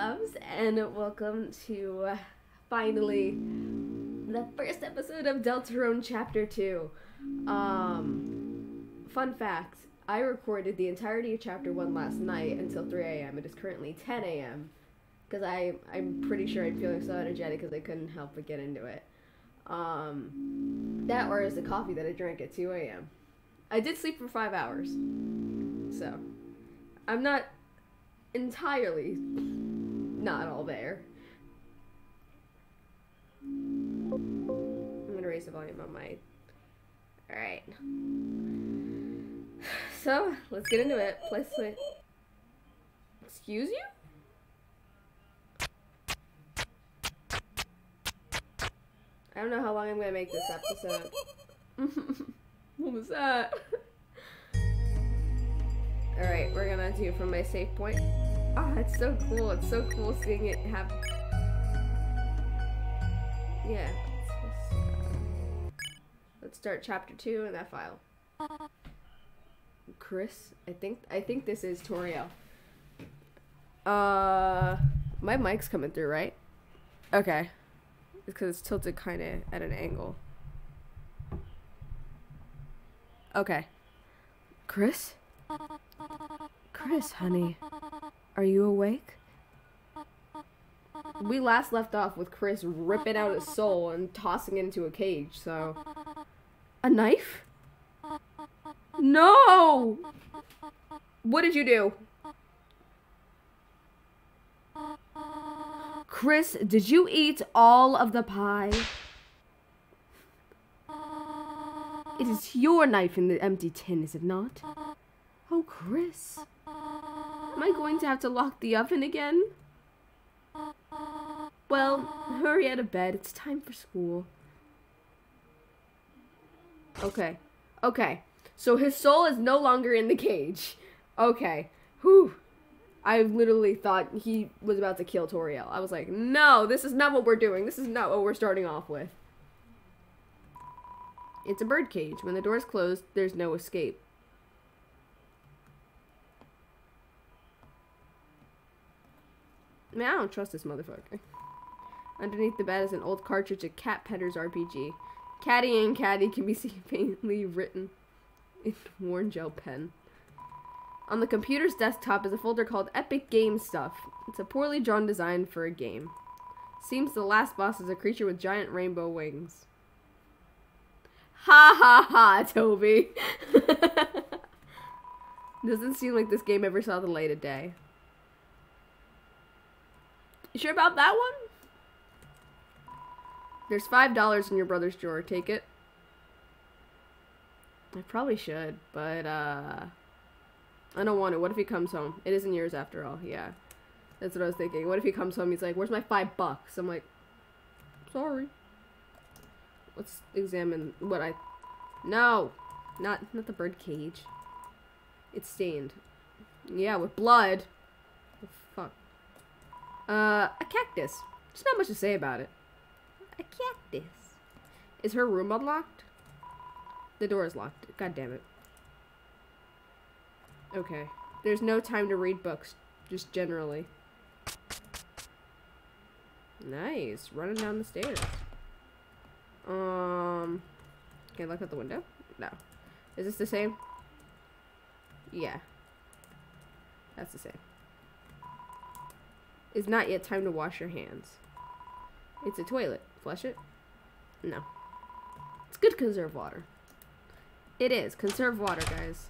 loves, and welcome to finally the first episode of Deltarune Chapter 2. Um, fun fact I recorded the entirety of Chapter 1 last night until 3 a.m. It is currently 10 a.m. because I I'm pretty sure I'm feeling so energetic because I couldn't help but get into it. Um, that or is the coffee that I drank at 2 a.m. I did sleep for five hours. So, I'm not entirely not all there. I'm gonna raise the volume on my. Alright. So, let's get into it. Place it. Excuse you? I don't know how long I'm gonna make this episode. what was that? Alright, we're gonna do from my safe point. Ah, oh, it's so cool. It's so cool seeing it have... Yeah. Let's, start chapter 2 in that file. Kris, I think I think this is Toriel. Uh, my mic's coming through, right? Okay. Because it's tilted kind of at an angle. Okay. Kris? Kris, honey, are you awake? We last left off with Kris ripping out his soul and tossing it into a cage, so... A knife? No! What did you do? Kris, did you eat all of the pie? It is your knife in the empty tin, is it not? Oh, Kris. Am I going to have to lock the oven again? Well, hurry out of bed. It's time for school. Okay. Okay. So his soul is no longer in the cage. Okay. Whew. I literally thought he was about to kill Toriel. I was like, no, this is not what we're doing. This is not what we're starting off with. It's a bird cage. When the door is closed, there's no escape. Man, I don't trust this motherfucker. Underneath the bed is an old cartridge of Cat Pedders RPG. Caddy and Caddy can be seen faintly written in worn gel pen. On the computer's desktop is a folder called Epic Game Stuff. It's a poorly drawn design for a game. Seems the last boss is a creature with giant rainbow wings. Ha ha ha, Toby! Doesn't seem like this game ever saw the light of day. You sure about that one? There's five dollars in your brother's drawer. Take it. I probably should, but uh I don't want it. What if he comes home? It isn't yours after all. Yeah. That's what I was thinking. What if he comes home he's like, "Where's my 5 bucks?" I'm like, "Sorry." Let's examine what I No. Not not the bird cage. It's stained. Yeah, with blood. Uh, a cactus. There's not much to say about it. A cactus. Is her room unlocked? The door is locked. God damn it. Okay. There's no time to read books. Just generally. Nice. Running down the stairs. Um, can I look out the window? No. Is this the same? Yeah. That's the same. It's not yet time to wash your hands. It's a toilet. Flush it? No. It's good to conserve water. It is. Conserve water, guys.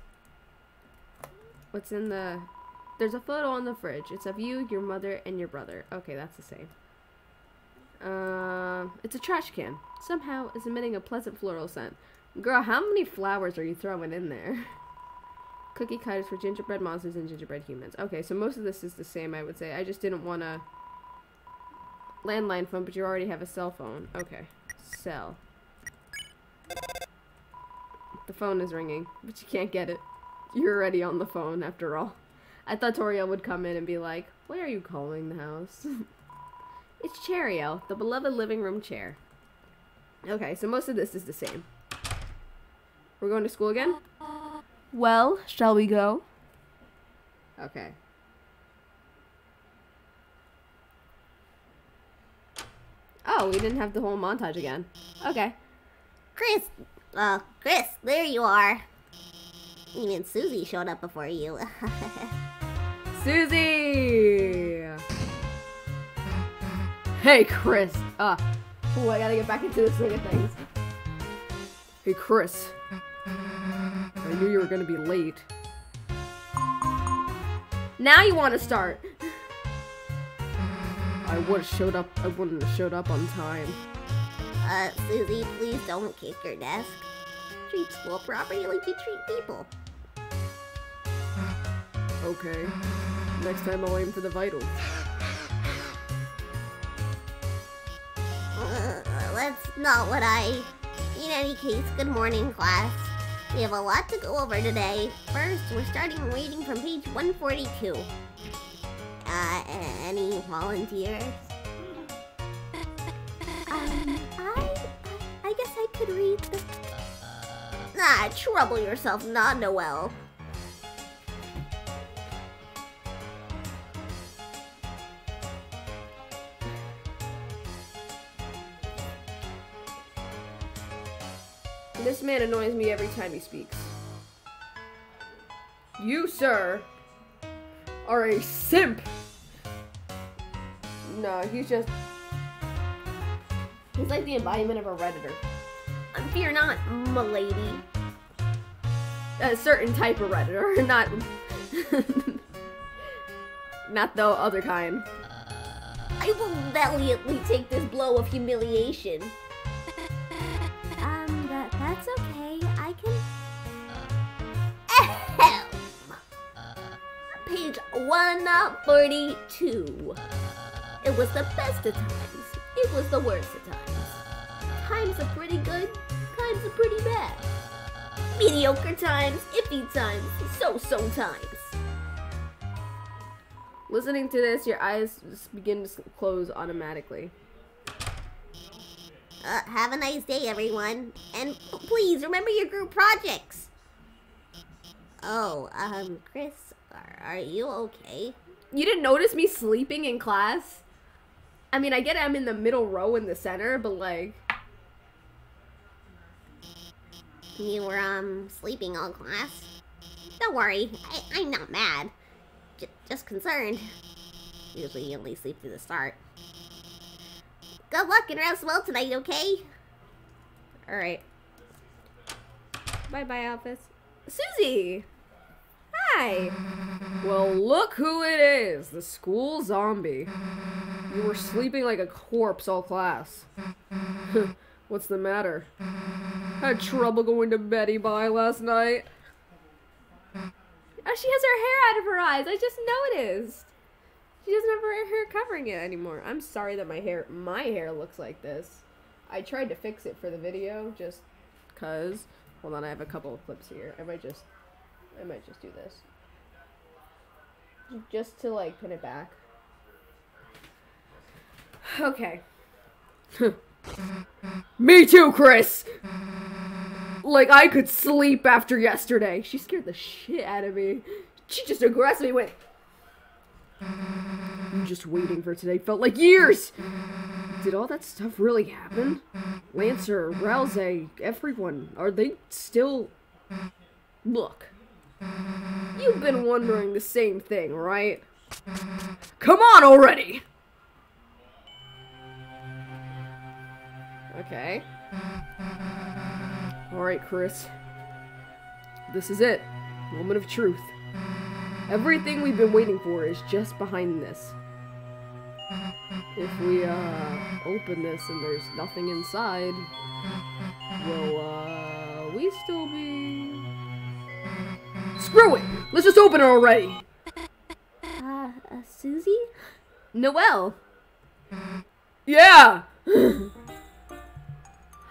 What's in the... There's a photo on the fridge. It's of you, your mother, and your brother. Okay, that's the same. Uh, it's a trash can. Somehow, it's emitting a pleasant floral scent. Girl, how many flowers are you throwing in there? Cookie cutters for gingerbread monsters and gingerbread humans. Okay, so most of this is the same, I would say. I just didn't want a landline phone, but you already have a cell phone. Okay, cell. The phone is ringing, but you can't get it. You're already on the phone, after all. I thought Toriel would come in and be like, why are you calling the house? it's Chairiel, the beloved living room chair. Okay, so most of this is the same. We're going to school again? Well, shall we go? Okay. Oh, we didn't have the whole montage again. Okay. Kris, uh, Kris, there you are. Even Susie showed up before you. Susie! Hey, Kris. Uh, oh, I gotta get back into the swing of things. Hey, Kris. I knew you were gonna be late. Now you want to start. I would have showed up. I wouldn't have showed up on time. uh, Susie, please don't kick your desk. Treat school properly like you treat people. Okay. Next time I'll aim for the vitals. Uh, that's not what I... In any case, good morning, class. We have a lot to go over today. First, we're starting reading from page 142. Uh, any volunteers? Um, I... I guess I could read the... Ah, trouble yourself not, Noelle. This man annoys me every time he speaks. You, sir, are a simp. No, he's just. He's like the embodiment of a redditor. Um, fear not, milady. A certain type of redditor, not. not the other kind. I will valiantly take this blow of humiliation. Page 142. It was the best of times. It was the worst of times. Times are pretty good. Times are pretty bad. Mediocre times, iffy times, so-so times. Listening to this, your eyes just begin to close automatically. Uh, have a nice day, everyone. And please remember your group projects. Oh, um, Kris, are, you okay? You didn't notice me sleeping in class? I mean, I get I'm in the middle row in the center, but like, You were, um, sleeping all class? Don't worry, I, I'm not mad. J- just concerned. Usually you only sleep through the start. Good luck and rest well tonight, okay? alright. Bye bye, office. Susie! Hi! Well, look who it is the school zombie. You were sleeping like a corpse all class. What's the matter? Had trouble going to Betty by last night? Oh, she has her hair out of her eyes. I just noticed. She doesn't have her hair covering it anymore. I'm sorry that my hair my hair looks like this. I tried to fix it for the video just cuz. Hold on, I have a couple of clips here. I might just I might just do this. Just to like pin it back. Okay. Me too, Kris. Like I could sleep after yesterday. She scared the shit out of me. She just aggressively went. I'm just waiting for today. Felt like years. Did all that stuff really happen? Lancer, Rouse, everyone, are they still? Look, you've been wondering the same thing, right? Come on already. Okay. Alright, Kris. This is it. Moment of truth. Everything we've been waiting for is just behind this. If we, uh, open this and there's nothing inside, will, uh, we still be... Screw it! Let's just open it already! Uh, uh Susie? Noelle! Yeah! Her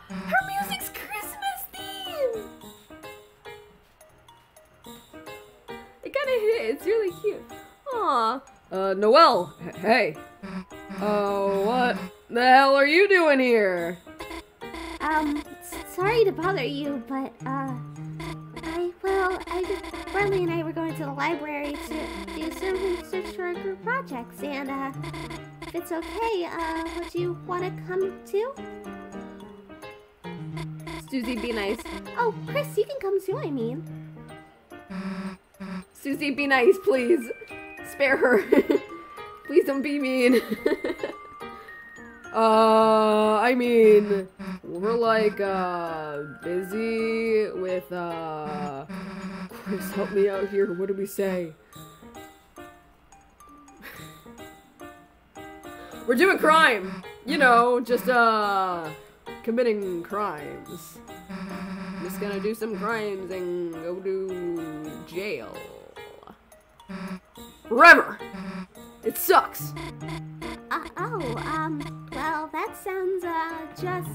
music's Christmas themed! It kind of hit. It's really cute. Aw. Uh, Noelle. Hey. Oh, what the hell are you doing here? Um, sorry to bother you, but, uh, well, I just, Berdly and I were going to the library to do some research for our group projects, and, uh, if it's okay, uh, would you want to come too? Susie, be nice. Oh, Kris, you can come too, I mean. Susie, be nice, please. Spare her. please don't be mean. uh, I mean, we're like, uh, busy with, uh, Kris, help me out here. What do we say? we're doing crime. You know, just, uh, committing crimes. Just gonna do some crimes and go to jail. Forever! It sucks! Uh, oh, um, well, that sounds, uh, just...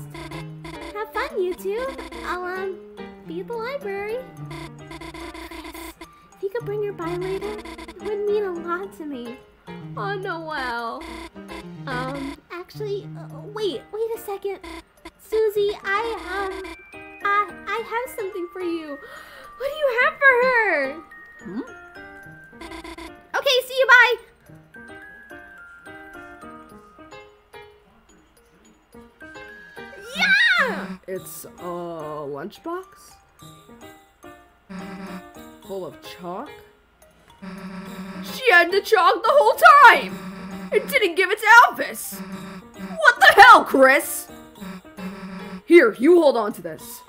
Have fun, you two. I'll, um, be at the library. Kris, if you could bring her by later, it would mean a lot to me. Oh, Noelle. Um, actually, uh, wait, wait a second. Susie, I, um, I, I have something for you. What do you have for her? Hmm? Okay, see you, bye! It's a lunchbox? Full of chalk? She had the chalk the whole time! It didn't give it to Alphys! What the hell, Kris? Here, you hold on to this.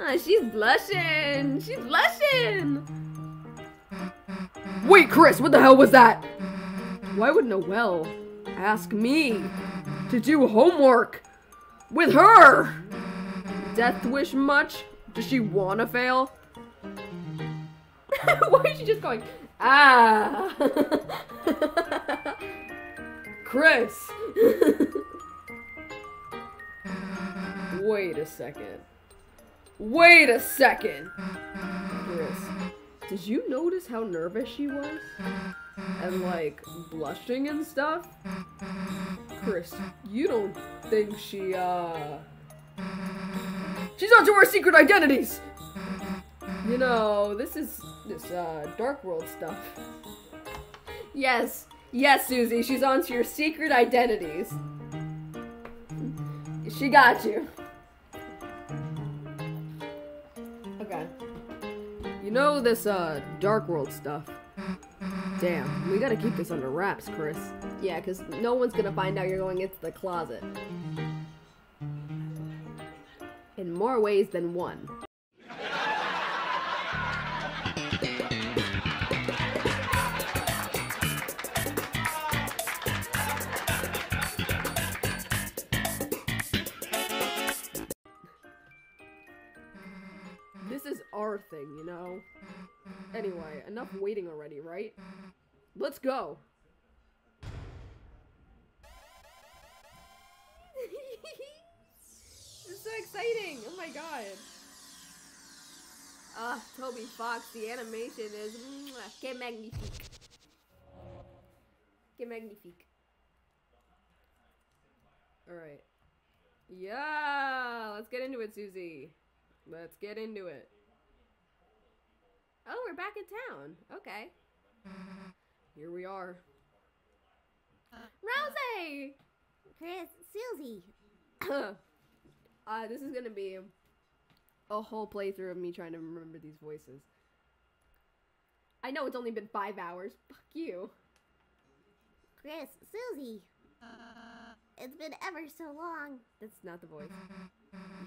Ah, she's blushing. She's blushing. Wait, Kris, what the hell was that? Why would Noelle ask me to do homework with her? Death wish much? Does she wanna fail? Why is she just going, ah? Kris! Wait a second. Wait a second! Kris, did you notice how nervous she was? And like blushing and stuff? Kris, you don't think she, uh. She's onto our secret identities! You know, this is this uh dark world stuff. Yes, yes, Susie, she's onto your secret identities. She got you. Okay. You know this uh dark world stuff. Damn, we gotta keep this under wraps, Kris. Yeah, because no one's gonna find out you're going into the closet. In more ways than one. This is our thing, you know? Anyway, enough waiting already, right? Let's go! So exciting! Oh my god! Ah, Toby Fox, the animation is mwah, que magnifique. Que magnifique. Alright. Yeah! Let's get into it, Susie. Let's get into it. Oh, we're back in town. Okay. Here we are. Rosie! Kris, Susie. uh, this is gonna be a whole playthrough of me trying to remember these voices. I know it's only been five hours. Fuck you. Kris, Susie. It's been ever so long. That's not the voice.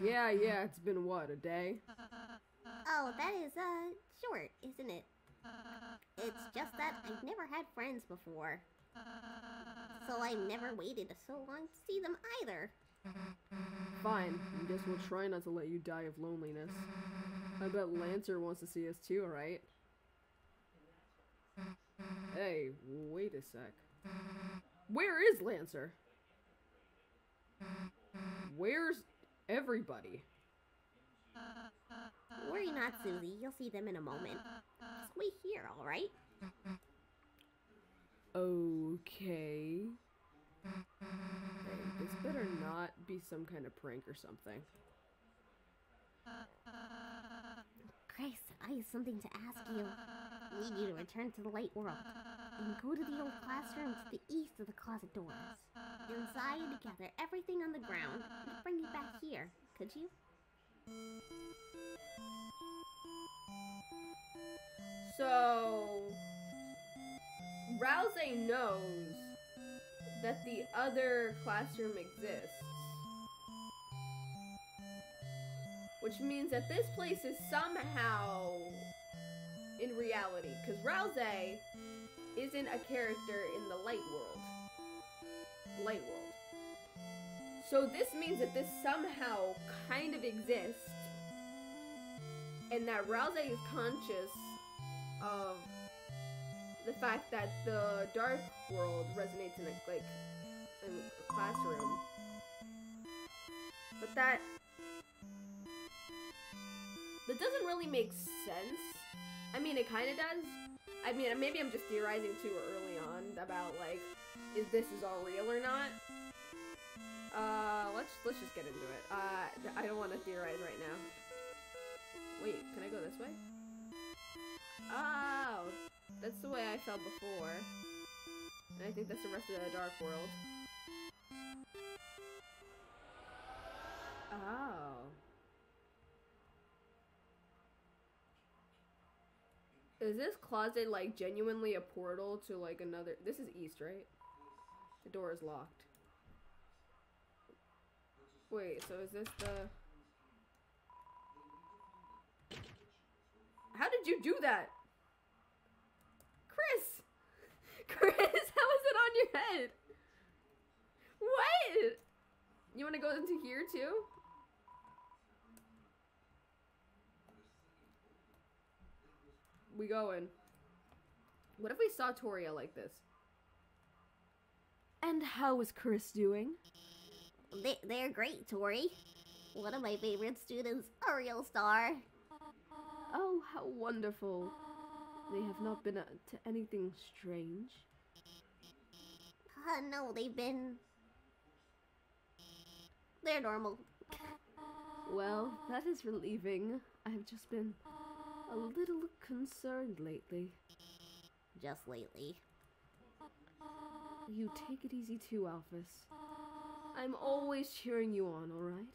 Yeah, yeah, it's been what, a day? Oh, that is, uh, short, isn't it? It's just that I've never had friends before. So I never waited so long to see them either. Fine. I guess we'll try not to let you die of loneliness. I bet Lancer wants to see us too, right? Hey, wait a sec. Where is Lancer? Where's everybody? Worry not, Susie. You'll see them in a moment. Just wait here, alright? Okay. Hey, this better not be some kind of prank or something. Grace, I have something to ask you. I need you to return to the light world and go to the old classroom to the east of the closet doors. Inside, gather everything on the ground and bring it back here. Could you? So, Ralsei knows that the other classroom exists. Which means that this place is somehow in reality. Because Rouse isn't a character in the light world. Light world. So this means that this somehow kind of exists. And that Rouse is conscious of the fact that the dark world resonates in a like in a classroom. But that that doesn't really make sense. I mean, it kind of does. I mean, maybe I'm just theorizing too early on about like, is this is all real or not? Uh, let's let's just get into it. Uh, I don't want to theorize right now. Wait, can I go this way? Oh, that's the way I felt before. And I think that's the rest of the Dark World. Oh. Is this closet like genuinely a portal to like another? This is east, right? The door is locked. Wait, so is this the... How did you do that? Kris! Kris, how is it on your head? What? You want to go into here too? We going. What if we saw Toriel like this? And how is Kris doing? They, they're great, Tori. One of my favorite students, a real star. Oh, how wonderful. They have not been uh, to anything strange. Uh, no, they've been... They're normal. Well, that is relieving. I've just been a little concerned lately. Just lately. You take it easy too, Alphys. I'm always cheering you on, alright?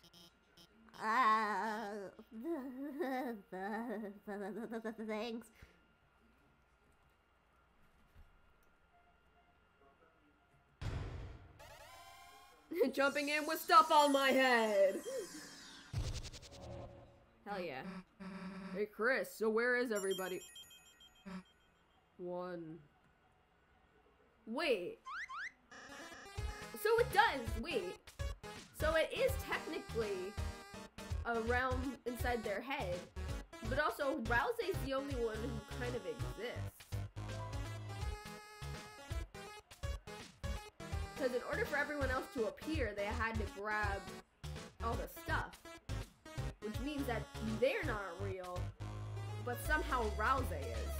Uh, thanks. Jumping in with stuff on my head! Hell yeah. Hey Kris, so where is everybody? One. Wait. So it does, wait. So it is technically around inside their head, but also is the only one who kind of exists. Because in order for everyone else to appear, they had to grab all the stuff. Which means that they're not real, but somehow Rouse is.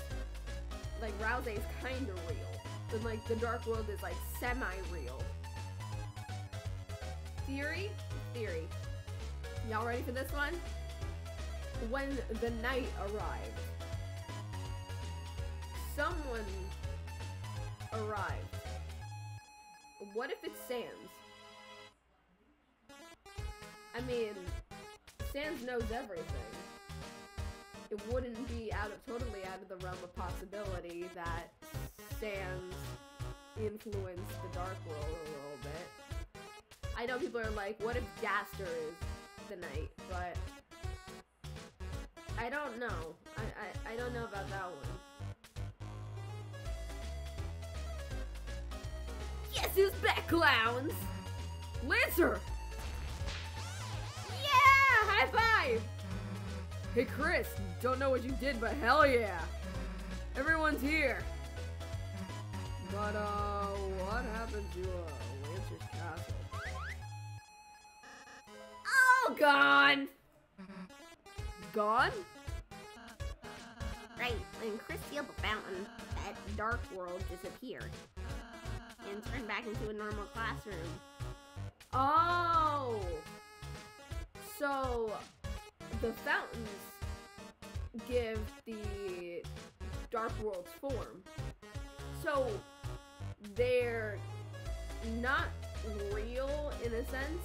Like, Rouse is kind of real. But, like, the Dark World is, like, semi-real. Theory? Theory. Y'all ready for this one? When the night arrived, someone arrived what if it's Sans? I mean, Sans knows everything. It wouldn't be out of totally out of the realm of possibility that Sans influenced the Dark World a little bit. I know people are like, what if Gaster is the knight? But I don't know. I, I, I don't know about that one. Yes, who's back, clowns? Lancer! High five! Hey, Kris, don't know what you did, but hell yeah! Everyone's here! But, uh, what happened to, uh, Lancer's castle? Oh, gone! Gone? Right, when Kris sealed the fountain, that dark world disappeared and turned back into a normal classroom. Oh! So, the fountains give the Dark World's form. So, they're not real in a sense,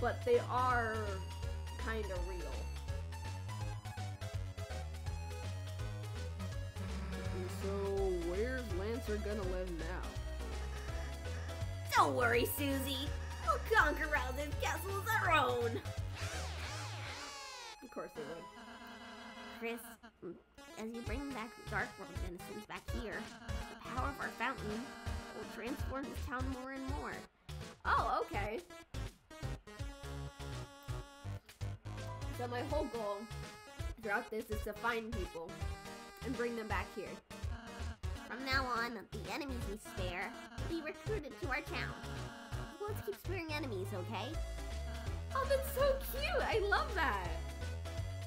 but they are kind of real. So, where's Lancer gonna live now? Don't worry, Susie. We'll conquer all this castle as our own. Of course they would. Kris, as you bring back Dark World denizens back here, the power of our fountain will transform this town more and more. Oh, okay. So my whole goal throughout this is to find people and bring them back here. From now on, the enemies we spare will be recruited to our town. Let's keep sparing enemies, okay? Oh, that's so cute! I love that!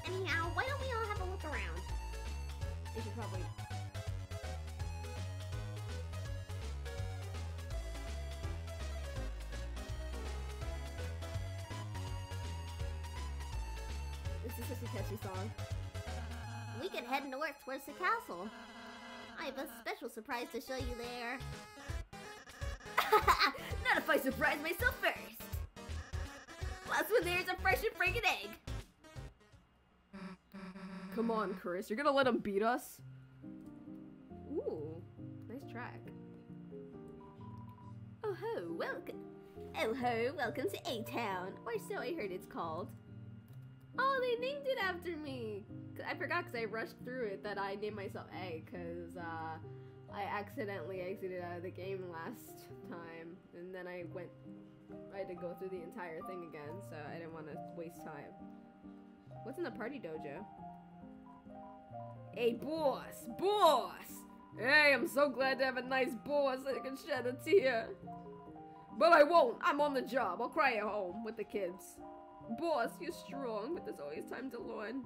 Anyhow, why don't we all have a look around? They should probably. This is such a catchy song. We could head north towards the castle. I have a special surprise to show you there. Not if I surprise myself first. Plus, when there's a fresh and fragrant egg. Come on, Kris, you're gonna let him beat us? Ooh, nice track. Oh ho, welcome. Oh ho, welcome to A Town, or so I heard it's called. Oh, they named it after me. I forgot because I rushed through it that I named myself A because uh, I accidentally exited out of the game last time, and then I went. I had to go through the entire thing again, so I didn't want to waste time. What's in the party dojo? Hey, boss, boss! Hey, I'm so glad to have a nice boss that can shed a tear. But I won't. I'm on the job. I'll cry at home with the kids. Boss, you're strong, but there's always time to learn.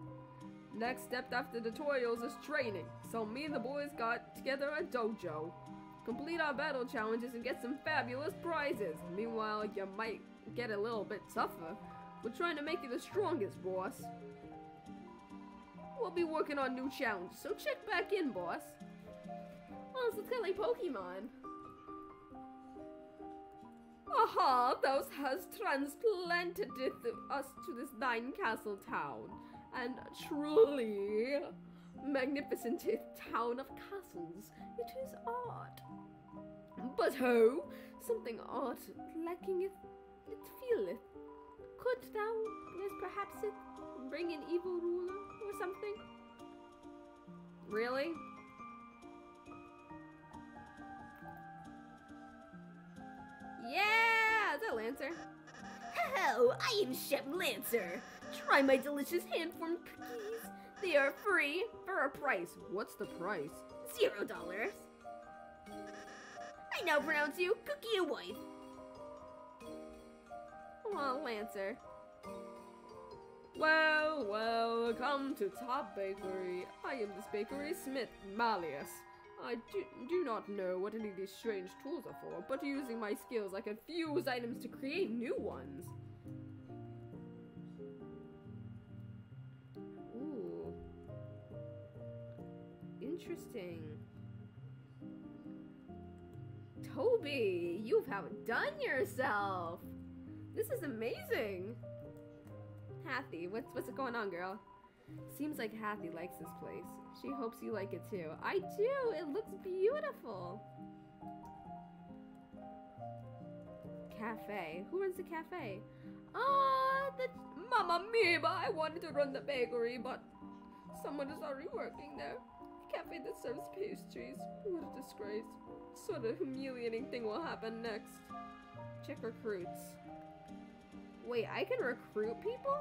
Next step after tutorials is training, so me and the boys got together a dojo. Complete our battle challenges and get some fabulous prizes. Meanwhile, you might get a little bit tougher. We're trying to make you the strongest, boss. We'll be working on new challenges, so check back in, boss. Oh, it's kind of like Pokemon. Aha, thou hast transplanted us to this thine castle town, and truly magnificent town of castles. It is odd. But ho, something odd lacking it, it feeleth. Could thou, yes, perhaps it bring an evil ruler or something? Really? Yeah, is that Lancer? Hello, I am Chef Lancer. Try my delicious hand-formed cookies. They are free For a price. What's the price? zero dollars. I now pronounce you Cookie and Wife. Oh, Lancer. Well, well, come to Top Bakery. I am this bakery smith, Malleus. I do, do not know what any of these strange tools are for, but using my skills, I can fuse items to create new ones. Ooh. Interesting. Toby, you've outdone yourself. This is amazing. Hathy, what's what's going on, girl? Seems like Hathy likes this place. She hopes you like it too. I do. It looks beautiful. Cafe. Who runs the cafe? Ah, the Mama Mia. I wanted to run the bakery, but someone is already working there. Cafe that serves pastries. What a disgrace. Sort of humiliating thing will happen next. Check recruits. Wait, I can recruit people?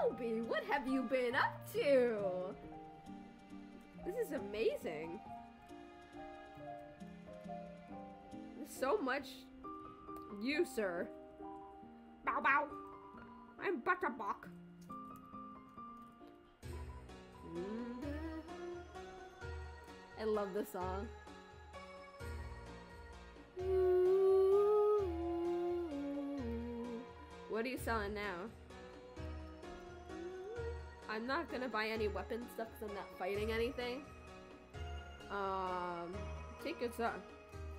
Toby, what have you been up to? This is amazing. There's so much you, sir. Bow bow. I'm Butterbuck. I love this song. What are you selling now? I'm not gonna buy any weapon stuff because I'm not fighting anything. Um, take your time.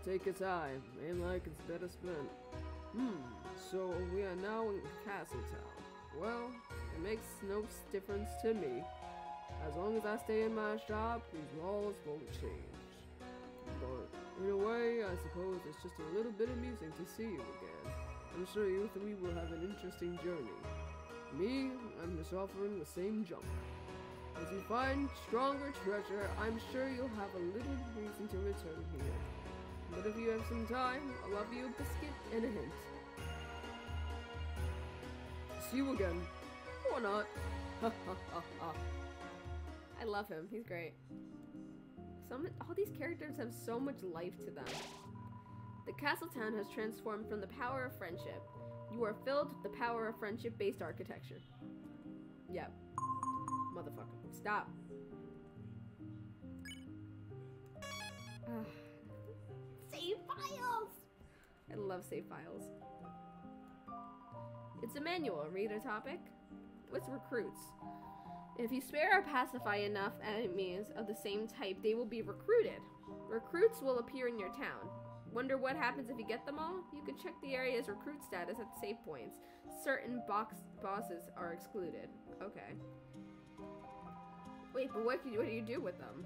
Take your time. Ain't like it's better spent. Hmm, so we are now in Castletown. Well, it makes no difference to me. As long as I stay in my shop, these walls won't change. In a way, I suppose it's just a little bit amusing to see you again. I'm sure you three will have an interesting journey. Me, I'm just offering the same junk. As you find stronger treasure, I'm sure you'll have a little reason to return here. But if you have some time, I'll love you a biscuit and a hint. See you again. Or not. Ha ha ha ha. I love him. He's great. Some all these characters have so much life to them. The castle town has transformed from the power of friendship. You are filled with the power of friendship-based architecture. Yep. Motherfucker. Stop. Ah, Save files! I love save files. It's a manual. Read a topic. What's recruits? If you spare or pacify enough enemies of the same type, they will be recruited. Recruits will appear in your town. Wonder what happens if you get them all? You can check the area's recruit status at save points. Certain box bosses are excluded. Okay. Wait, but what, you, what do you do with them?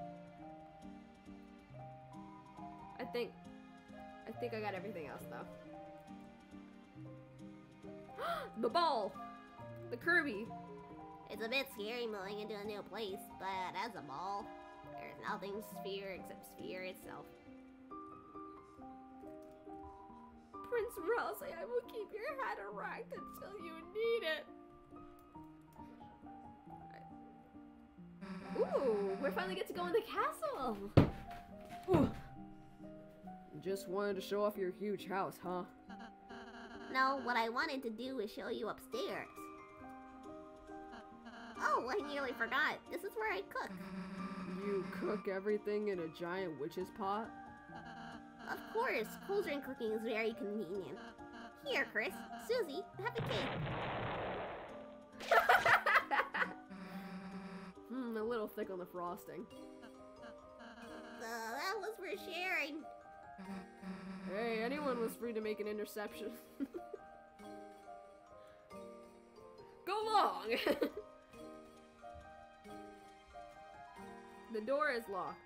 I think I think I got everything else though. the ball! The Kirby! It's a bit scary moving into a new place, but as a ball, there's nothing sphere except sphere itself. Prince Ralsei, I will keep your head erect until you need it. Ooh, we finally get to go in the castle. Ooh. Just wanted to show off your huge house, huh? No, what I wanted to do is show you upstairs. Oh, I nearly forgot. This is where I cook. You cook everything in a giant witch's pot? Of course, cauldron cooking is very convenient. Here, Kris, Susie, have a cake. Hmm, a little thick on the frosting. Uh, that was for sharing. Hey, anyone was free to make an interception. Go long! the door is locked.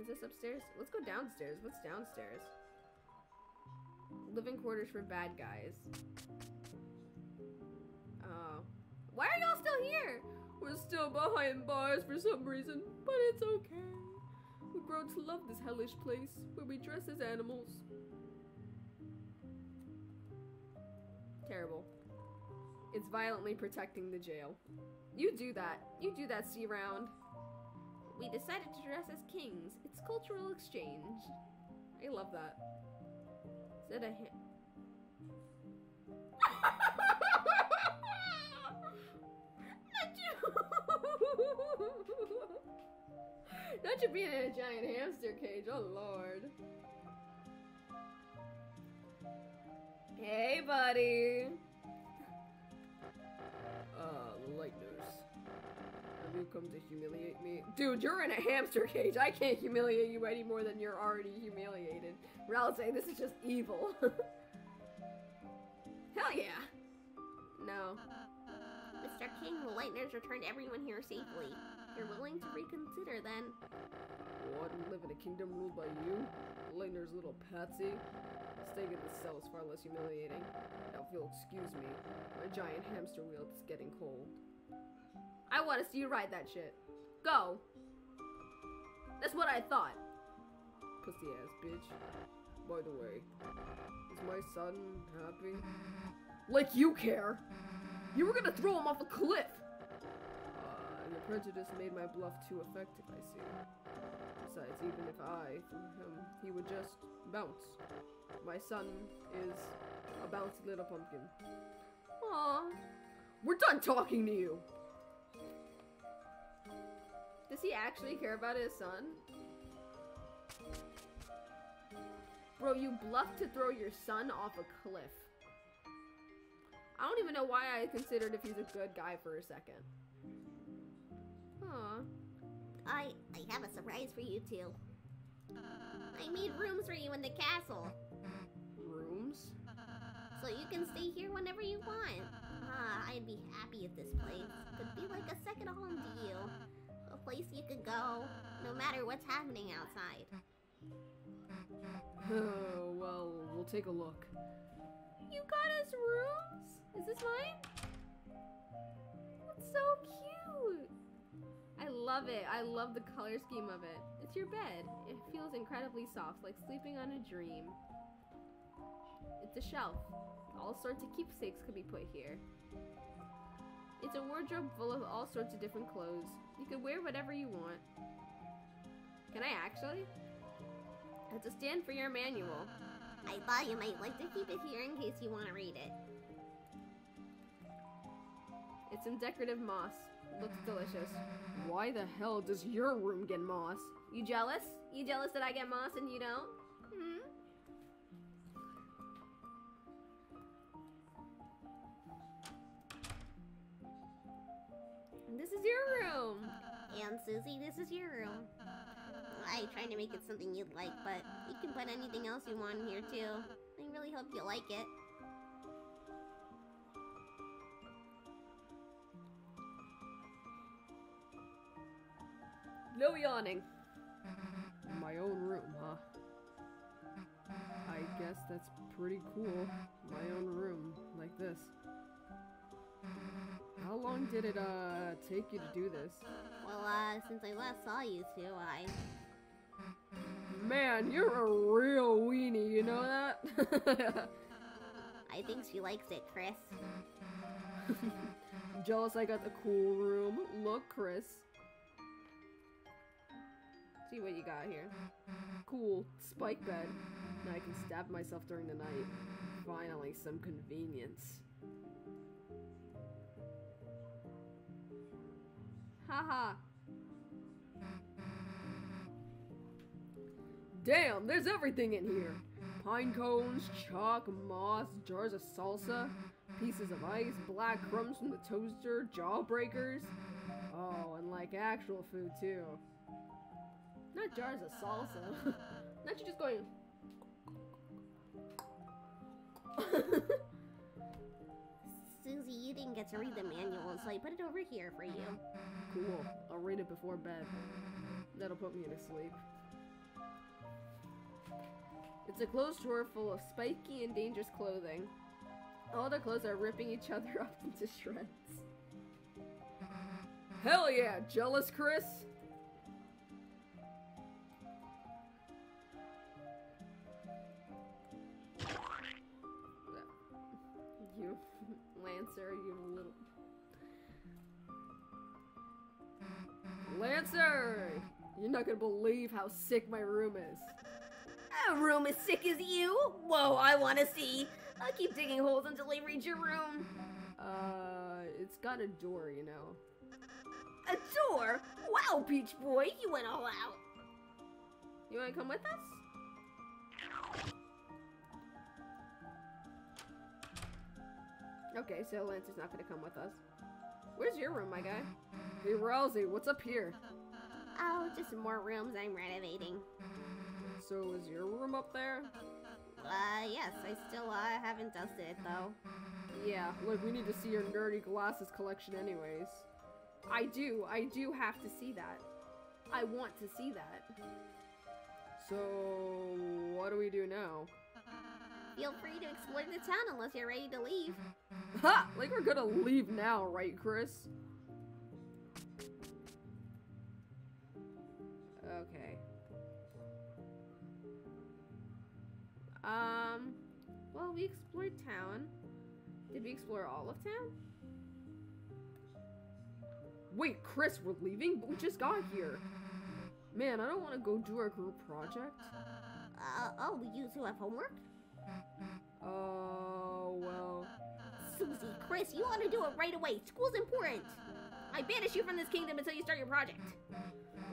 Is this upstairs? Let's go downstairs. What's downstairs? Living quarters for bad guys. Oh. Why are y'all still here? We're still behind bars for some reason, but it's okay. We've grown to love this hellish place where we dress as animals. Terrible. It's violently protecting the jail. You do that. You do that, Sea Round. We decided to dress as kings. It's cultural exchange. I love that. Is that a hint? Not you! Being in a giant hamster cage, oh lord. Hey, buddy. Come to humiliate me? Dude, you're in a hamster cage. I can't humiliate you any more than you're already humiliated. Ral's saying this is just evil. Hell yeah. No. Mr. King, the Lightners returned everyone here safely. You're willing to reconsider, then oh, What, and live in a kingdom ruled by you? Lightner's little patsy? Staying in the cell is far less humiliating. Now, if you'll excuse me, my giant hamster wheel is getting cold. I want to see you ride that shit. Go. That's what I thought. Pussy ass bitch. By the way, is my son happy? Like you care. You were gonna throw him off a cliff. Uh, your prejudice made my bluff too effective, I see. Besides, even if I threw him, he would just bounce. My son is a bouncy little pumpkin. Aw. We're done talking to you. Does he actually care about his son? Bro, you bluffed to throw your son off a cliff. I don't even know why I considered if he's a good guy for a second. Aw. I I have a surprise for you two. I made rooms for you in the castle, Rooms? so you can stay here whenever you want. Ah, I'd be happy if this place could be like a second home to you. Place you could go, no matter what's happening outside. Oh, well, we'll take a look. You got us rooms? Is this mine? That's so cute. I love it. I love the color scheme of it. It's your bed. It feels incredibly soft, like sleeping on a dream. It's a shelf. All sorts of keepsakes could be put here. It's a wardrobe full of all sorts of different clothes. You can wear whatever you want. Can I actually? It's a stand for your manual. I thought you might like to keep it here in case you want to read it. It's some decorative moss. Looks delicious. Why the hell does your room get moss? You jealous? You jealous that I get moss and you don't? And Susie, this is your room. I tried to make it something you'd like, but you can put anything else you want in here too. I really hope you like it. No yawning. My own room, huh? I guess that's pretty cool. My own room, like this. How long did it, uh, take you to do this? Well, uh, since I last saw you two, I... Man, you're a real weenie, you know that? I think she likes it, Kris. Jealous I got the cool room. Look, Kris. See what you got here. Cool. Spike bed. Now I can stab myself during the night. Finally, some convenience. Damn, there's everything in here. Pine cones, chalk, moss, jars of salsa, pieces of ice, black crumbs from the toaster, jawbreakers. Oh, and like actual food too. Not jars of salsa. Not you just going. You didn't get to read the manual, so I put it over here for you. Cool. I'll read it before bed. That'll put me to sleep. It's a clothes drawer full of spiky and dangerous clothing. All the clothes are ripping each other up into shreds. Hell yeah, jealous Kris? Lancer, you little. Lancer! You're not gonna believe how sick my room is. A room as sick as you? Whoa, I want to see. I'll keep digging holes until I reach your room. Uh, it's got a door, you know. A door? Wow, Peach Boy, you went all out. You want to come with us? Okay, so Lance is not gonna come with us. Where's your room, my guy? Hey, Ralsei, what's up here? Oh, just more rooms I'm renovating. So is your room up there? Uh, yes, I still, uh, haven't dusted it, though. Yeah, look, we need to see your nerdy glasses collection anyways. I do. I do have to see that. I want to see that. So, what do we do now? Feel free to explore the town unless you're ready to leave. Ha! Like we're gonna leave now, right, Kris? Okay. Um, well, we explored town. Did we explore all of town? Wait, Kris, we're leaving? But we just got here. Man, I don't want to go do our group project. Uh, oh, you two have homework? Oh, well. Susie, Kris, you ought to do it right away. School's important. I banish you from this kingdom until you start your project.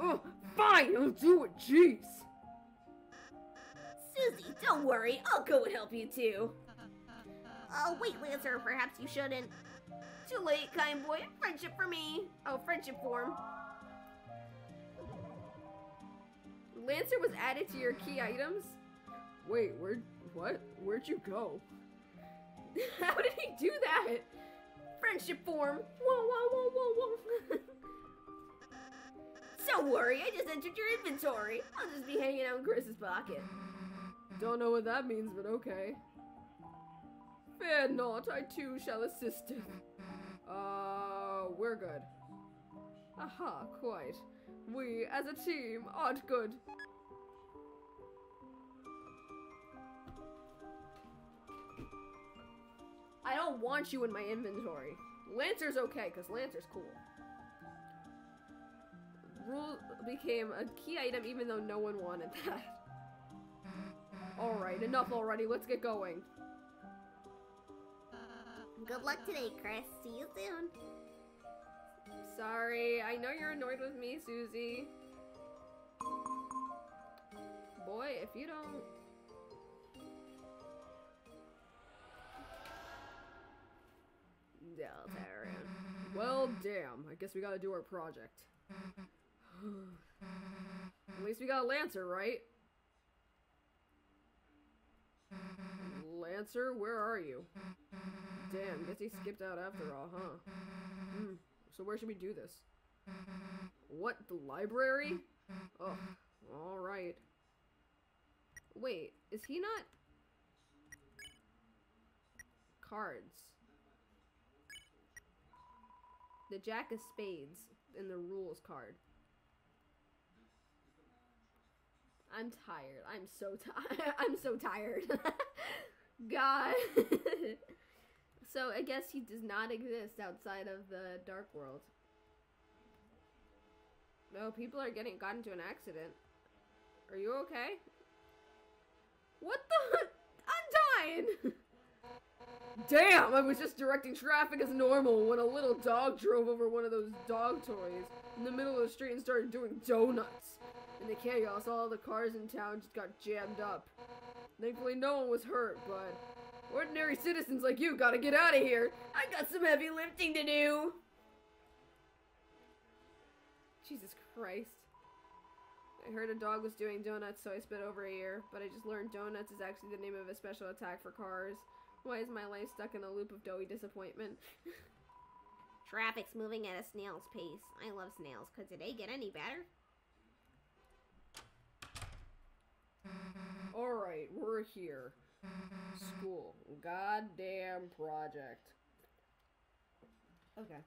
Oh, fine, I'll do it, jeez. Susie, don't worry. I'll go and help you too. Oh, wait, Lancer, perhaps you shouldn't. Too late, kind boy. Friendship for me. Oh, friendship form. Lancer was added to your key items? Wait, where? What? Where'd you go? How did he do that? Friendship form. Whoa, whoa, whoa, whoa, whoa. Don't worry, I just entered your inventory. I'll just be hanging out in Kris's pocket. Don't know what that means, but okay. Fear not, I too shall assist. him. Uh, we're good. Aha, quite. We, as a team, aren't good. I don't want you in my inventory. Lancer's okay, because Lancer's cool. Rouxls became a key item even though no one wanted that. Alright, enough already. Let's get going. Uh, good luck today, Kris. See you soon. Sorry, I know you're annoyed with me, Susie. Boy, if you don't... Deltarune. Well, damn. I guess we gotta do our project. At least we got a Lancer, right? Lancer, where are you? Damn, guess he skipped out after all, huh? Hmm. So where should we do this? What, the library? Oh, alright. Wait, is he not... Cards. The Jack of Spades in the Rouxls Kaard. I'm tired. I'm so tired. I'm so tired. God. so I guess he does not exist outside of the dark world. No, people are getting got into an accident. Are you okay? What the? I'm dying. Damn, I was just directing traffic as normal when a little dog drove over one of those dog toys in the middle of the street and started doing donuts. In the chaos, all the cars in town just got jammed up. Thankfully, no one was hurt, but ordinary citizens like you gotta get out of here. I got some heavy lifting to do. Jesus Christ. I heard a dog was doing donuts, so I spit over a year, but I just learned donuts is actually the name of a special attack for cars. Why is my life stuck in a loop of doughy disappointment? Traffic's moving at a snail's pace. I love snails. Could today get any better? Alright, we're here. School. Goddamn project. Okay.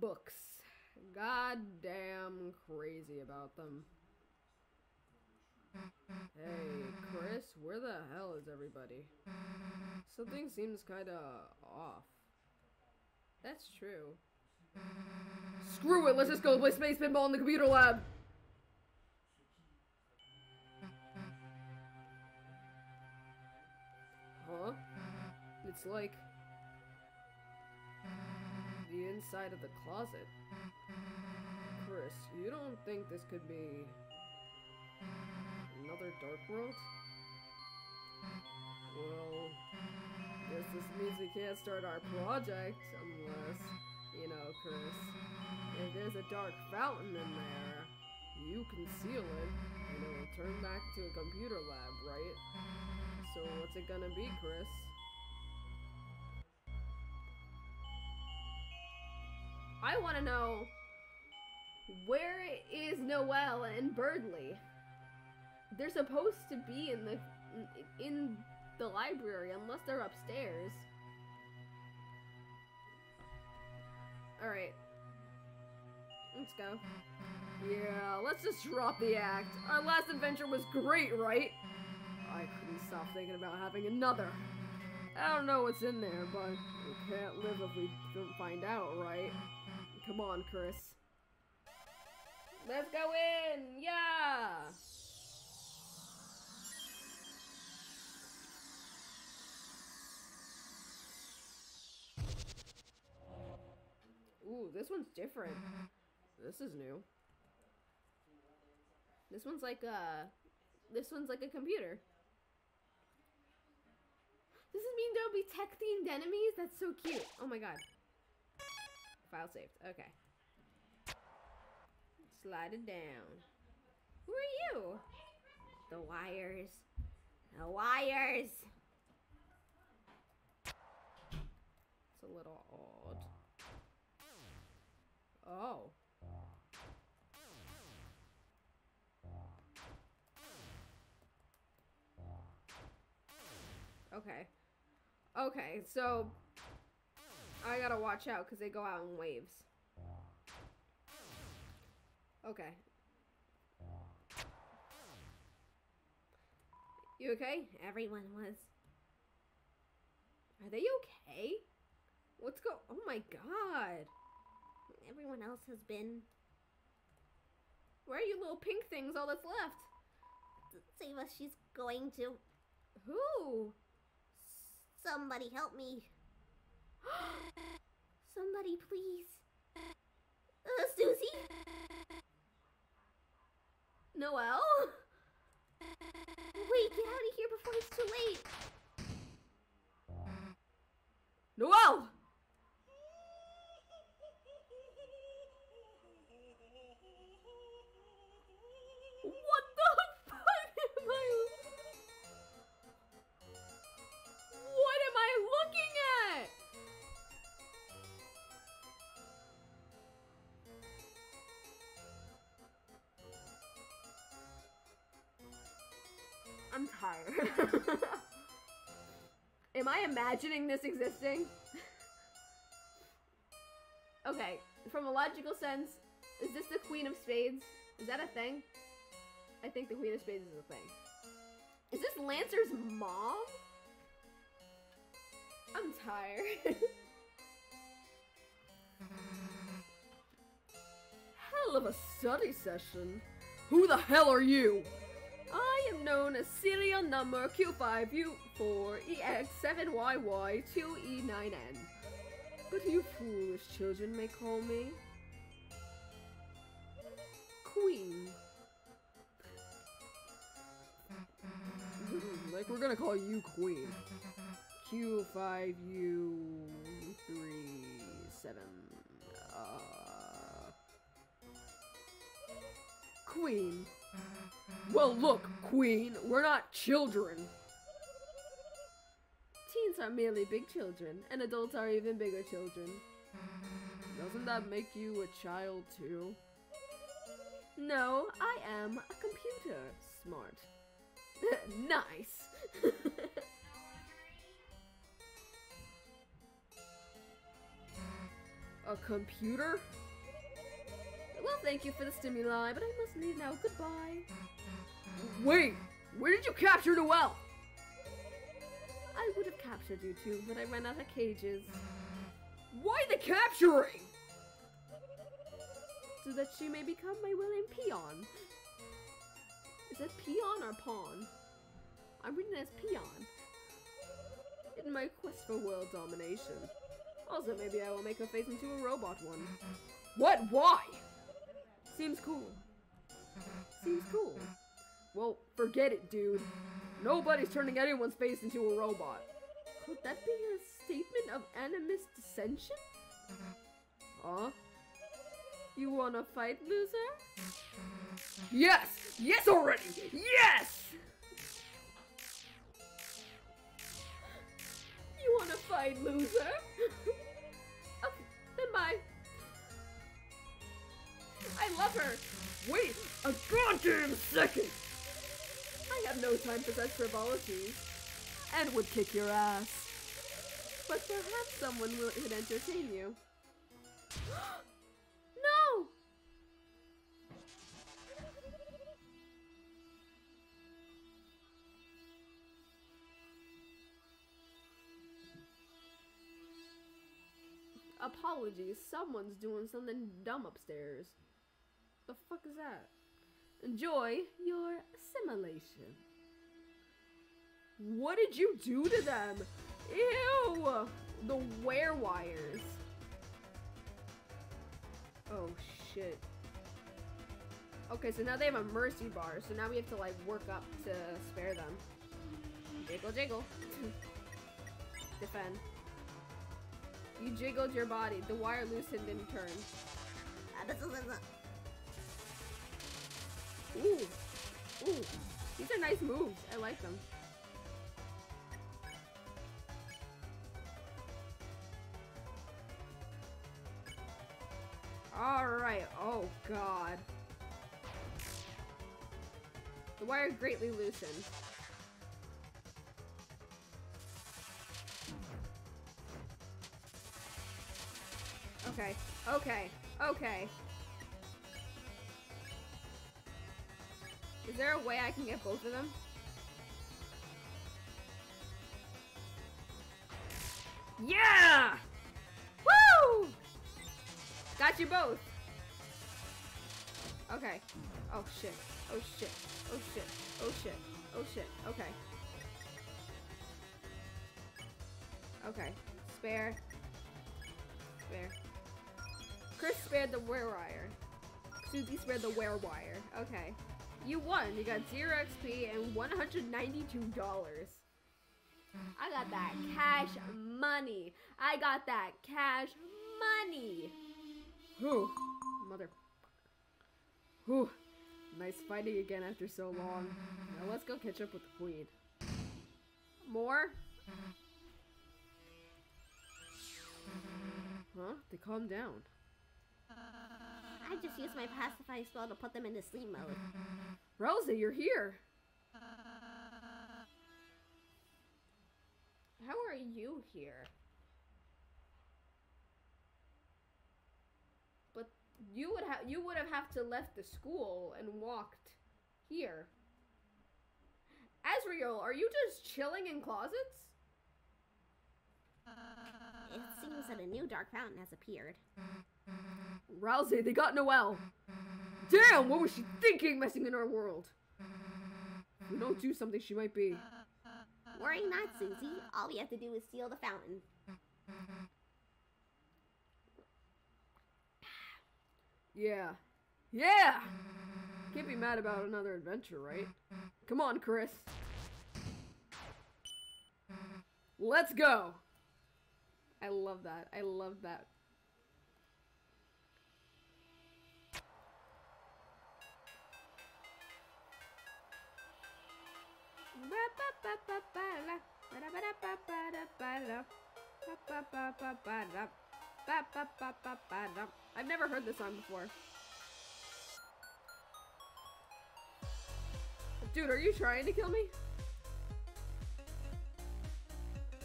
Books. Goddamn crazy about them. Hey, Kris, where the hell is everybody? Something seems kinda off. That's true. Screw it, let's just go play Space Pinball in the computer lab! Huh? It's like... The inside of the closet. Kris, you don't think this could be... Another Dark World? Well, guess this means we can't start our project unless, you know, Kris, if there's a dark fountain in there, you can seal it, and it will turn back to a computer lab, right? So what's it gonna be, Kris? I want to know where is Noelle and Berdly? They're supposed to be in the in the library unless they're upstairs. All right. Let's go. Yeah, let's just drop the act. Our last adventure was great, right? I couldn't stop thinking about having another. I don't know what's in there, but we can't live if we don't find out, right? Come on, Kris. Let's go in. Yeah. Ooh, this one's different. This is new. This one's like a this one's like a computer. This mean there'll be tech themed enemies? That's so cute. Oh my god. File saved. Okay. slide it down. Who are you? The wires. The wires. It's a little odd. Oh. Okay. Okay, so I gotta watch out because they go out in waves. Okay. You okay? Everyone was. Are they okay? What's go? Oh my god! Everyone else has been. Where are you little pink things? All that's left. Save us, she's going to. Who? Somebody help me. Somebody, please. Uh, Susie? Noelle? Wait, get out of here before it's too late. Noelle! I'm tired. am I imagining this existing? okay, from a logical sense, is this the Queen of Spades? Is that a thing? I think the Queen of Spades is a thing. Is this Lancer's mom? I'm tired. Hell of a study session. Who the hell are you? Am known as serial number Q5U4EX7YY2E9N. But you foolish children may call me Queen. like we're gonna call you Queen. Q5U37. Uh, Queen. Well, look, Queen, we're not children. Teens are merely big children, and adults are even bigger children. Doesn't that make you a child too? No, I am a computer smart. nice. a computer? Well, thank you for the stimuli, but I must leave now. Goodbye. Wait! Where did you capture Noelle? I would have captured you too, but I ran out of cages. Why the capturing? So that she may become my willing peon. Is it peon or pawn? I'm reading it as peon. In my quest for world domination. Also, maybe I will make her face into a robot one. What? Why? Seems cool. Seems cool. Well, forget it, dude. Nobody's turning anyone's face into a robot. Could that be a statement of animus dissension? Huh? You wanna fight, loser? Yes! Yes already! Yes! You wanna fight, loser? okay, then bye. I love her! Wait a goddamn second! I have no time for such frivolities. And would kick your ass. But perhaps someone will would entertain you. no! Apologies, someone's doing something dumb upstairs. The fuck is that? Enjoy your assimilation. What did you do to them? Ew! The Werewires. Oh shit. Okay, so now they have a mercy bar, so now we have to like work up to spare them. Jiggle jiggle. Defend. You jiggled your body. The wire loosened in turn. Nice moves. I like them. Alright, oh god. The wire greatly loosened. Okay, okay, okay. There a way I can get both of them? Yeah! Woo! Got you both. Okay. Oh shit. Oh shit. Oh shit. Oh shit. Oh shit. Okay. Okay. Spare. Spare. Kris spared the Werewire. Susie spared the wire. Okay. You won. You got 0 XP and $192. I got that cash money. I got that cash money. Whew. Mother. Whew. Nice fighting again after so long. Now let's go catch up with the queen. More? Huh? They calm down. I just used my pacify spell to put them into sleep mode. Ralsei, you're here. Uh. How are you here? But you would have you would have have to left the school and walked here. Ralsei, are you just chilling in closets? Uh. It seems that a new dark fountain has appeared. Ralsei, they got Noelle. Damn, what was she thinking messing in our world? If we don't do something, she might be. Worry not, Susie. All we have to do is seal the fountain. Yeah. Yeah! Can't be mad about another adventure, right? Come on, Kris. Let's go! I love that. I love that. I've never heard this song before. Dude, are you trying to kill me?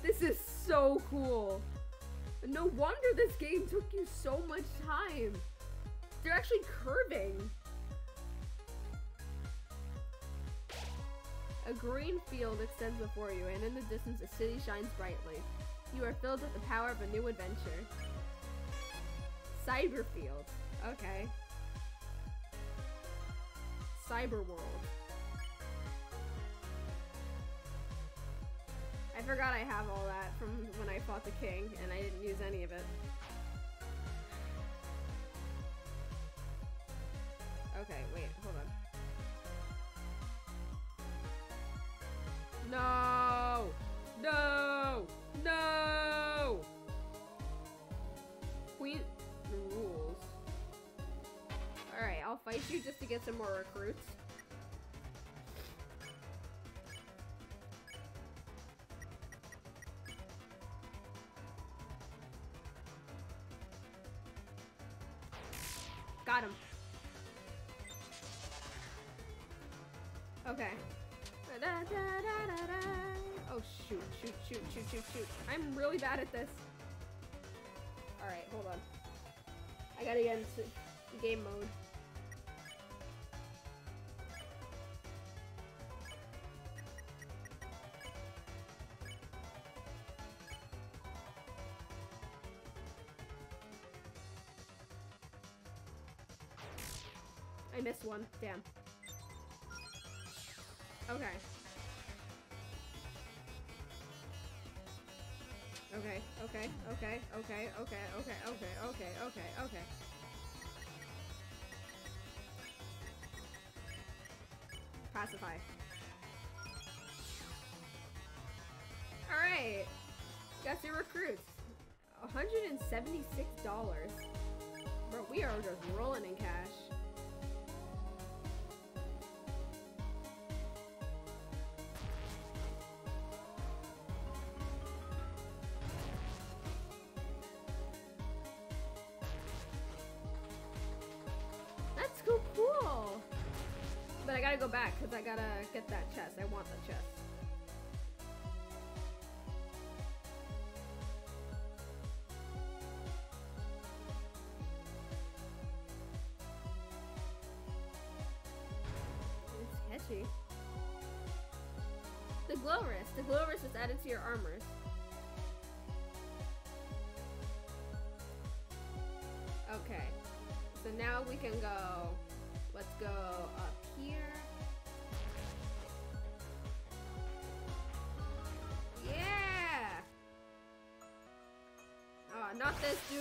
This is so cool. No wonder this game took you so much time. They're actually curving. A green field extends before you, and in the distance a city shines brightly. You are filled with the power of a new adventure. Cyberfield. Okay. Cyberworld. I forgot I have all that from when I fought the king, and I didn't use any of it. Okay, wait, hold on. No! No! No! Queen rules. Alright, I'll fight you just to get some more recruits. Game mode. I missed one. Damn. Okay. Okay, okay, okay, okay, okay, okay, okay, okay, okay, okay. Alright. Got your recruits. $176. Bro, we are just rolling in cash. Go back because I gotta get that chest. I want the chest.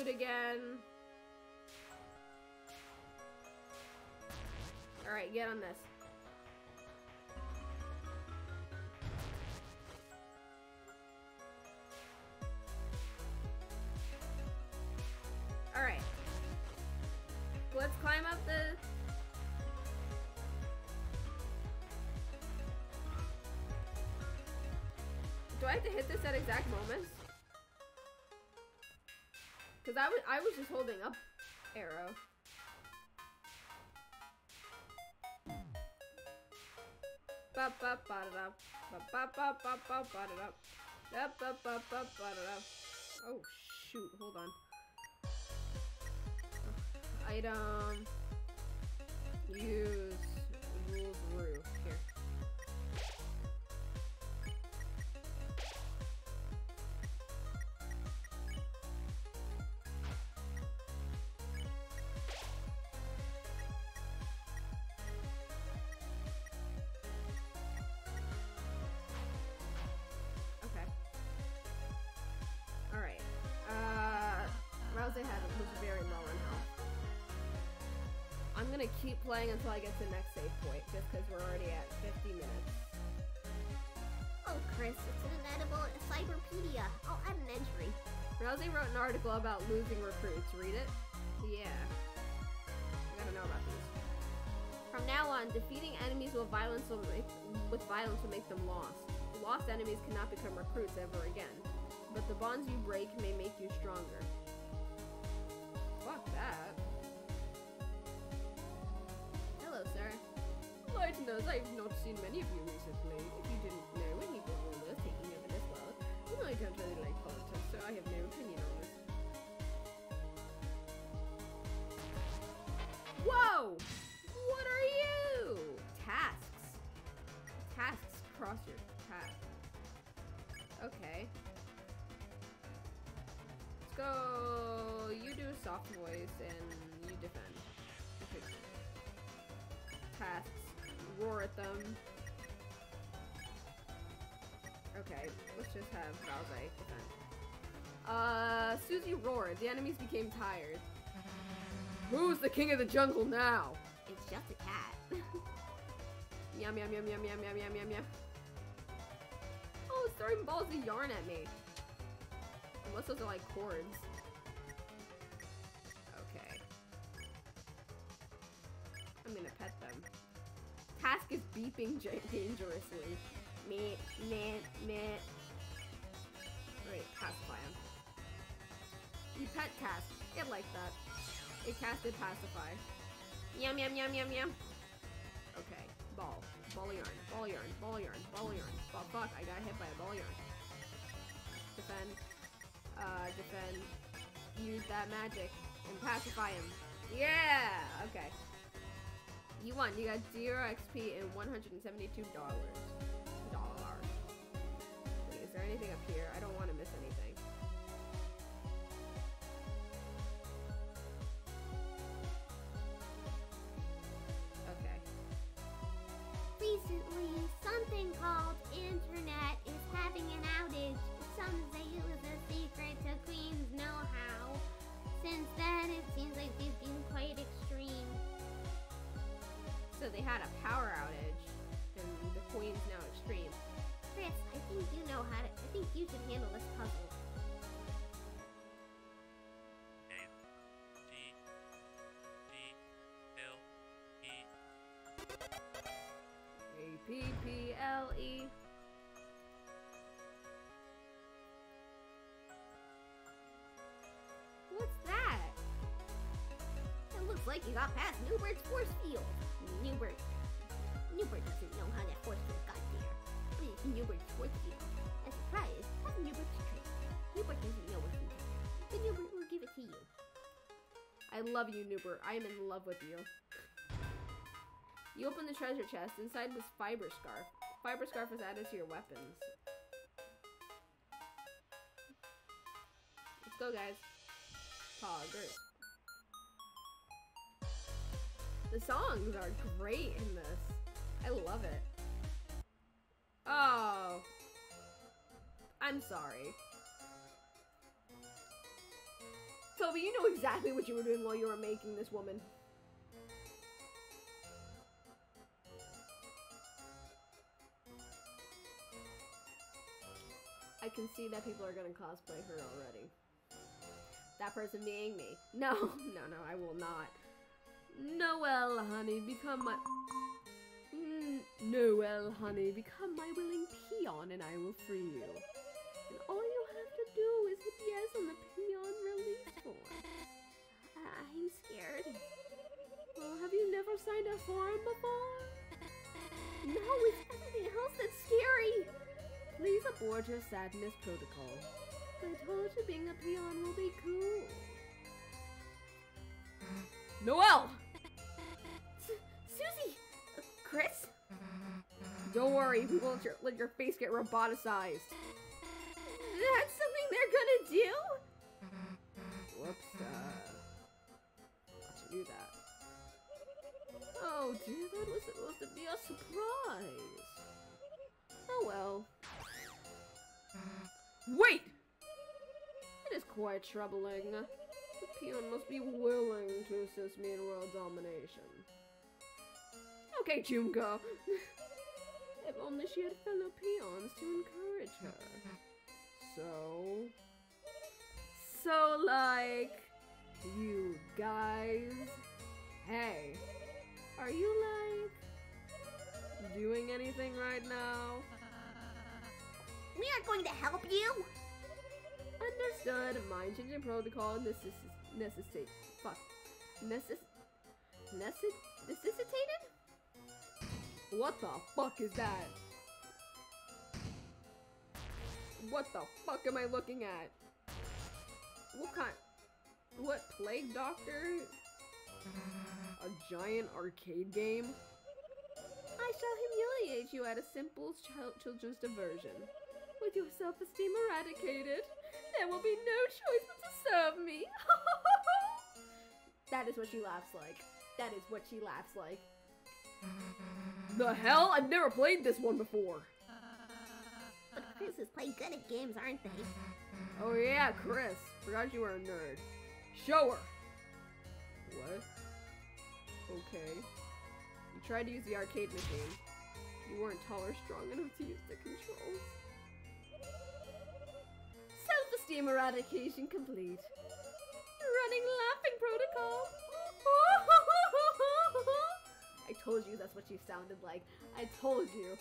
Not again. Alright, get on this. Alright. Let's climb up the. Do I have to hit this at exact moments? Cause I was I was just holding up arrow. Ba ba ba da da ba ba ba ba ba ba da da da ba ba ba ba da da. Oh shoot! Hold on. Item. Use rules. Gonna keep playing until I get to the next save point, just because we're already at 50 minutes. Oh, Kris, it's an edible encyclopedia. Oh, I'll add an entry. Ralsei wrote an article about losing recruits. Read it? Yeah. I gotta know about these. From now on, defeating enemies with violence will make, with violence will make them lost. Lost enemies cannot become recruits ever again. But the bonds you break may make you stronger. Light I've not seen many of you recently. If you didn't know, when evil rulers taking over this world, you know I don't really like politics, so I have no opinion on this. Whoa! What are you? Tasques. Tasques cross your path. Okay. Let's go. You do a soft voice and Roar at them. Okay, let's just have Ralsei defend. Uh, Susie roared. The enemies became tired. Who's the king of the jungle now? It's just a cat. Yum yum yum yum yum yum yum yum yum. Oh, it's throwing balls of yarn at me. Unless those are like cords. J- dangerously. Meh, meh, meh. Wait, pacify him. You pet Tasque. It liked that. It casted Pacify. Yum yum yum yum yum. Okay, ball. Ball yarn. Ball yarn. Ball yarn. Ball yarn. Oh, fuck, I got hit by a ball yarn. Defend. Uh, defend. Use that magic. And pacify him. Yeah! Okay. You won. You got 0 XP and $172. Dollar. Wait, is there anything up here? I don't want to miss anything. P P L E. What's that? It looks like you got past Nubert's force field. Nubert. Nubert doesn't know how that force field got there. But it's Nubert's force field. A prize, have Nubert's trick. Nubert doesn't know what's in there. But Nubert will give it to you. I love you, Nubert. I am in love with you. You open the treasure chest. Inside was fiber scarf. Fiber scarf is added to your weapons. Let's go, guys. Poggers. The songs are great in this. I love it. Oh. I'm sorry. Toby, you know exactly what you were doing while you were making this woman. Can see that people are gonna cosplay her already. That person being me. No, no, no, I will not. Noelle, honey, become my. Mm, Noelle, honey, become my willing peon and I will free you. And all you have to do is hit yes on the peon release form. I'm scared. Well, have you never signed a form before? No, it's everything else that's scary. Please abort your sadness protocol. I told you being a peon will be cool. Noelle! Su- Susie! Uh, Kris? Don't worry, we won't let your, face get roboticized. That's something they're gonna do? Whoops, uh. Thought you knew that. Oh dear, that was supposed to be a surprise. Oh well. Wait! It is quite troubling. The peon must be willing to assist me in world domination. Okay, Junko. if only she had fellow peons to encourage her. So. So, like. You guys. Hey. Are you, like. doing anything right now? We aren't going to help you. Understood. Mind changing protocol necess- necessitate. Fuck. Necess. Necess. Necessitated? What the fuck is that? What the fuck am I looking at? What kind? What plague doctor? A giant arcade game? I shall humiliate you at a simple chil- children's diversion. With your self-esteem eradicated, there will be no choice but to serve me. that is what she laughs like. That is what she laughs like. The hell? I've never played this one before. But Kris is quite good at games, aren't they? Oh yeah, Kris. Forgot you were a nerd. Show her. What? Okay. You tried to use the arcade machine. You weren't tall or strong enough to use the controls. Eradication complete. Running laughing protocol. I told you that's what she sounded like. I told you.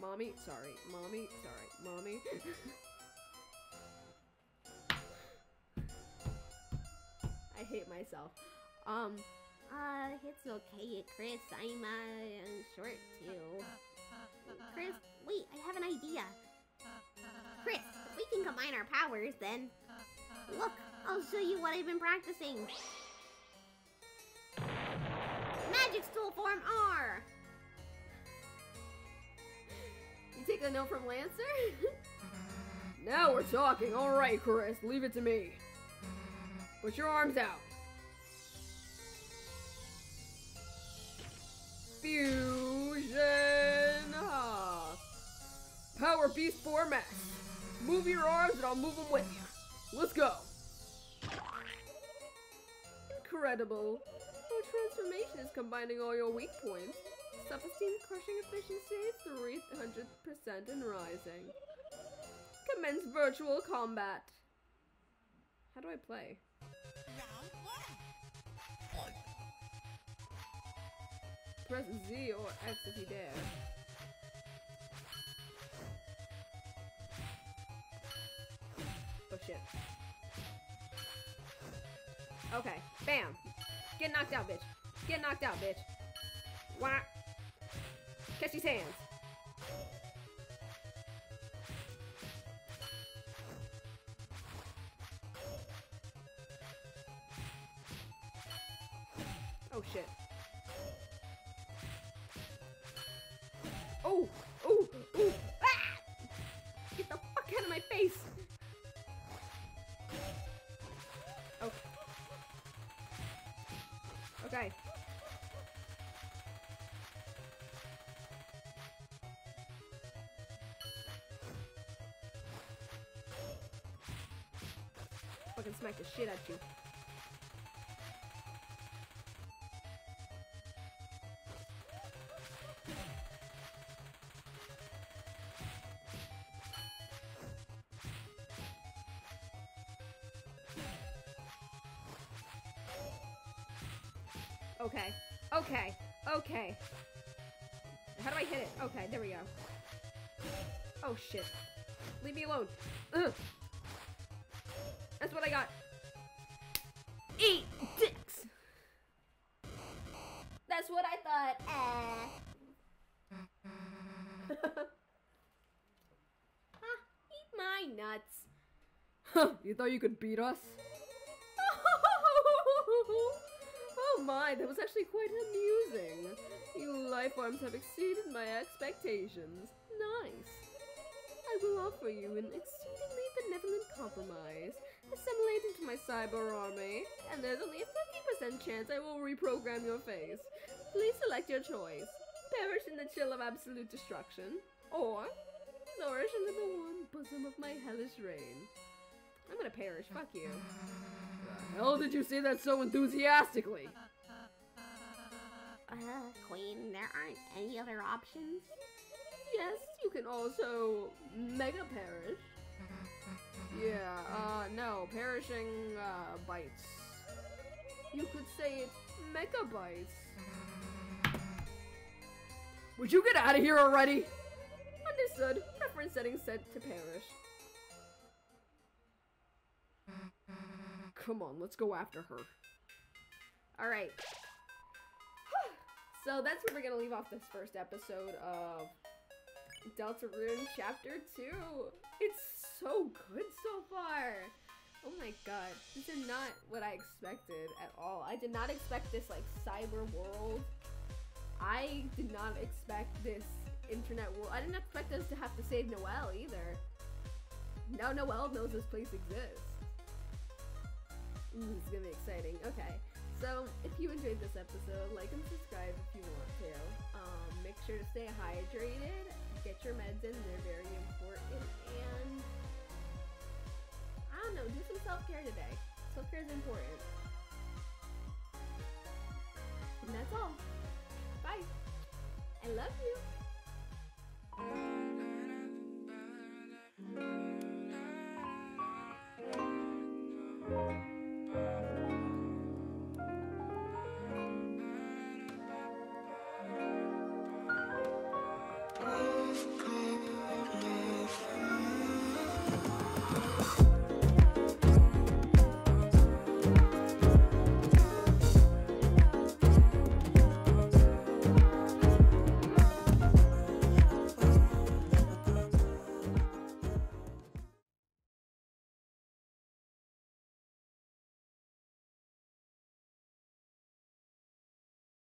Mommy, sorry. Mommy, sorry. Mommy. I hate myself. Um, Uh, it's okay, Kris. I'm, uh, short too. Kris, wait, I have an idea. Kris, if we can combine our powers, then. Look, I'll show you what I've been practicing. Magic Stool Form R! you take a note from Lancer? now we're talking. All right, Kris, leave it to me. Put your arms out. Fusion! Power Beast Form S. Move your arms and I'll move them with you. Let's go. Incredible. Your transformation is combining all your weak points. Self-esteem crushing efficiency 300% and rising. Commence virtual combat. How do I play? Press Z or X if you dare. Shit. Okay, bam. Get knocked out, bitch. Get knocked out, bitch. Wah. Catch these hands. Oh shit. Oh! Oh! Oh! Ah! Get the fuck out of my face! Shit out you. Okay. Okay. Okay. How do I hit it? Okay, there we go. Oh shit. Leave me alone. Ugh. That's what I got. You thought you could beat us? oh my, that was actually quite amusing. You life forms have exceeded my expectations. Nice. I will offer you an exceedingly benevolent compromise. Assimilate into my cyber army, and there's only a 50% chance I will reprogram your face. Please select your choice. Perish in the chill of absolute destruction, or flourish under the warm bosom of my hellish reign. I'm gonna perish, fuck you. The hell did you say that so enthusiastically? Uh, Queen, there aren't any other options? Yes, you can also mega perish. Yeah, uh, no, perishing, uh, bites. You could say it mega bites. Would you get out of here already? Understood. Preference setting set to perish. Come on, let's go after her. Alright. so that's where we're gonna leave off this first episode of Deltarune Chapter 2. It's so good so far. Oh my god. this is not what I expected at all. I did not expect this like cyber world. I did not expect this internet world. I didn't expect us to have to save Noelle either. Now Noelle knows this place exists. It's gonna be exciting. Okay. So if you enjoyed this episode, like and subscribe if you want to. Um, make sure to stay hydrated. Get your meds in; they're very important. And I don't know, do some self care today. Self care is important. And that's all. Bye. I love you.